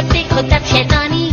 जब देखो तब शैतानी